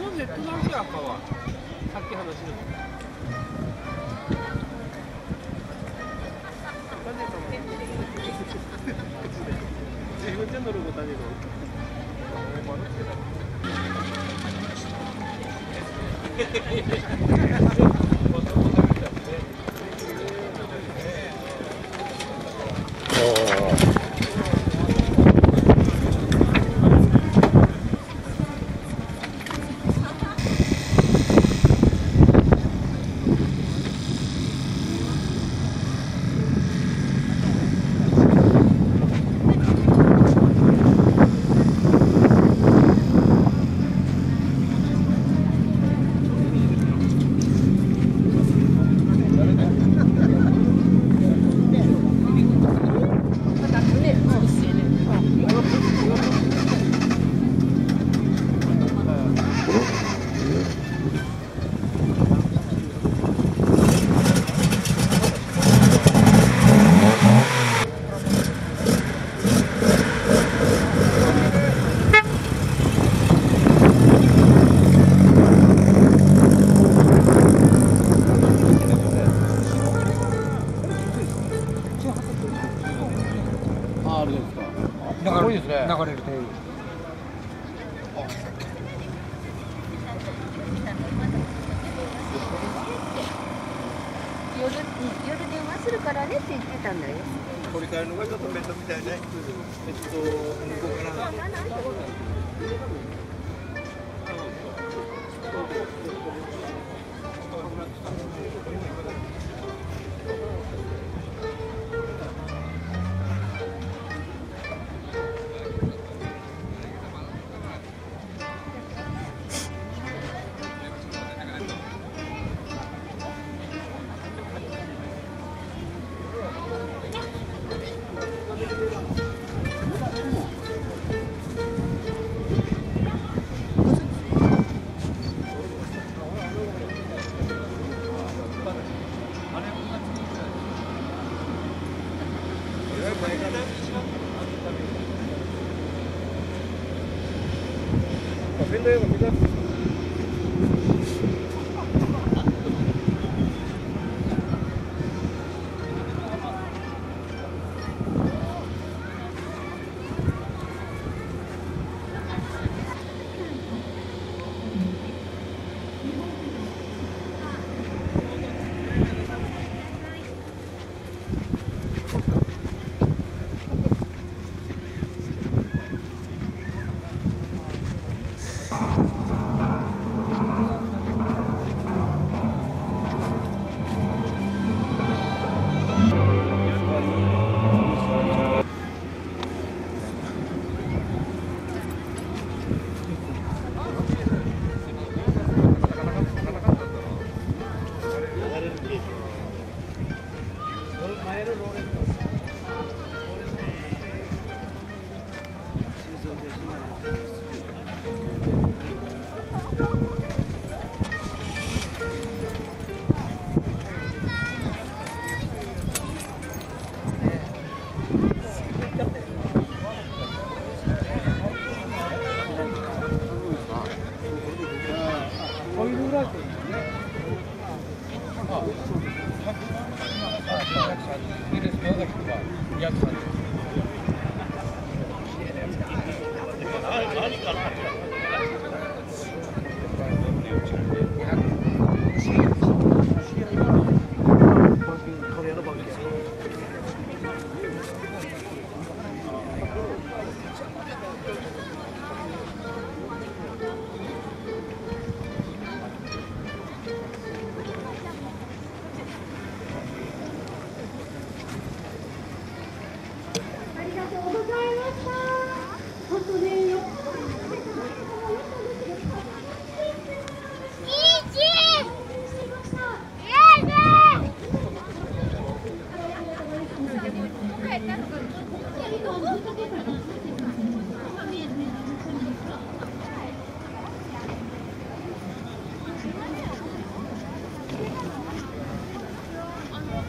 の Z なんて赤はさっき話した自分で乗ることはねえの。あ あ夜電話するからねって言ってたんだよ。取り替えるのがちょっとベッドみたいね。えっと向こうから Finde, wieder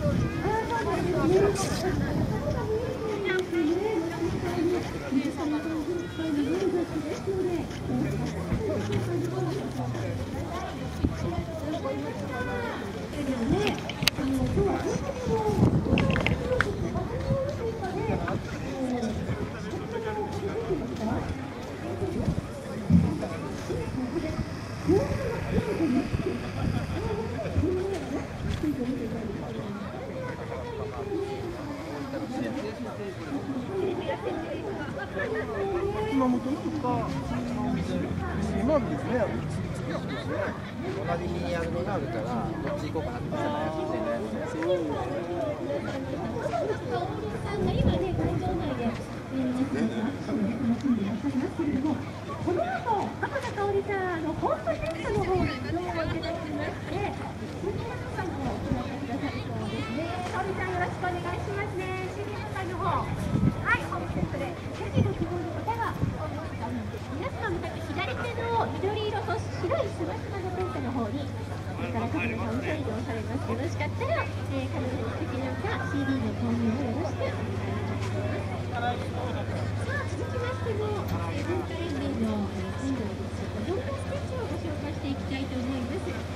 ありがとうございました。白いスマスマのテントの方に、これからカメラさんも移動されます。よろしかったら、えー、彼女の席なんか CD の購入をよろしくお願いいたします。さあ、続きましても、えー、文化連盟の、えー、今度はですね、動画ステッチをご紹介していきたいと思います。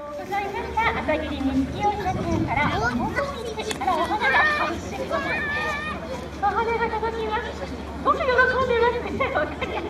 朝霧に月を社長からお花が8種ございますお花が届きますごく喜んでますねわかりやすいです。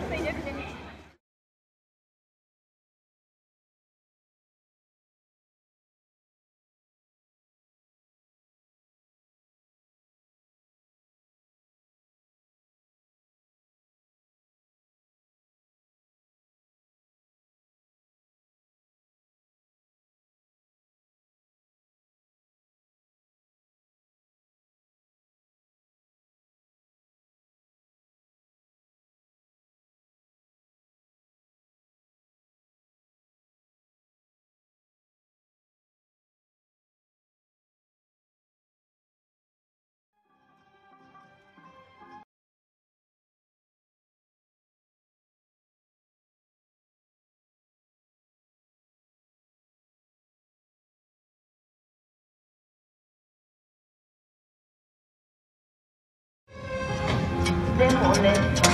でもね